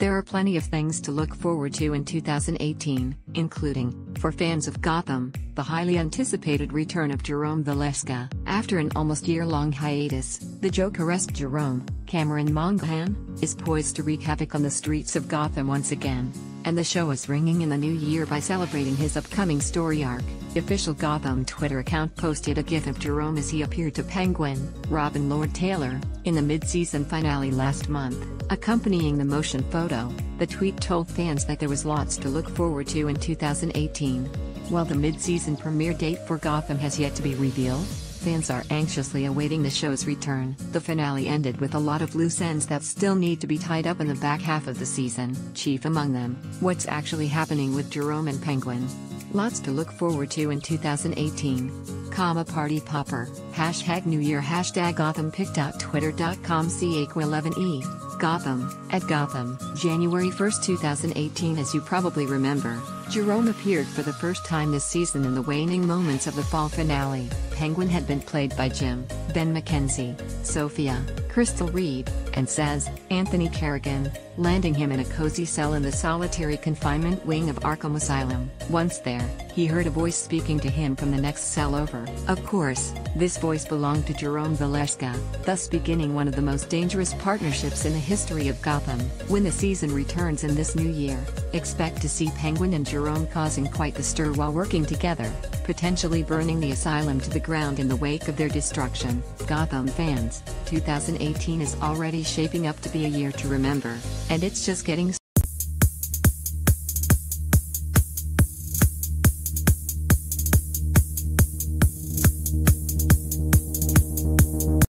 There are plenty of things to look forward to in 2018, including, for fans of Gotham, the highly anticipated return of Jerome Valeska. After an almost year-long hiatus, the Joker-esque Jerome, Cameron Monaghan, is poised to wreak havoc on the streets of Gotham once again. And the show is ringing in the new year by celebrating his upcoming story arc. The official Gotham Twitter account posted a gif of Jerome as he appeared to Penguin, Robin Lord Taylor, in the mid-season finale last month. Accompanying the motion photo, the tweet told fans that there was lots to look forward to in 2018. While the mid-season premiere date for Gotham has yet to be revealed, fans are anxiously awaiting the show's return. The finale ended with a lot of loose ends that still need to be tied up in the back half of the season, chief among them, what's actually happening with Jerome and Penguin. Lots to look forward to in 2018. Comma party popper, hashtag new year hashtag Gotham picked out twitter.com CAQ11E. Gotham, at Gotham, January 1, 2018 As you probably remember, Jerome appeared for the first time this season in the waning moments of the fall finale. Penguin had been played by Jim, Ben McKenzie, Sophia, Crystal Reed, and Zsasz, Anthony Carrigan, landing him in a cozy cell in the solitary confinement wing of Arkham Asylum. Once there, he heard a voice speaking to him from the next cell over. Of course, this voice belonged to Jerome Valeska, thus beginning one of the most dangerous partnerships in the history of Gotham. When the season returns in this new year, expect to see Penguin and Jerome causing quite the stir while working together, potentially burning the asylum to the ground in the wake of their destruction. Gotham fans, 2018 is already shaping up to be a year to remember, and it's just getting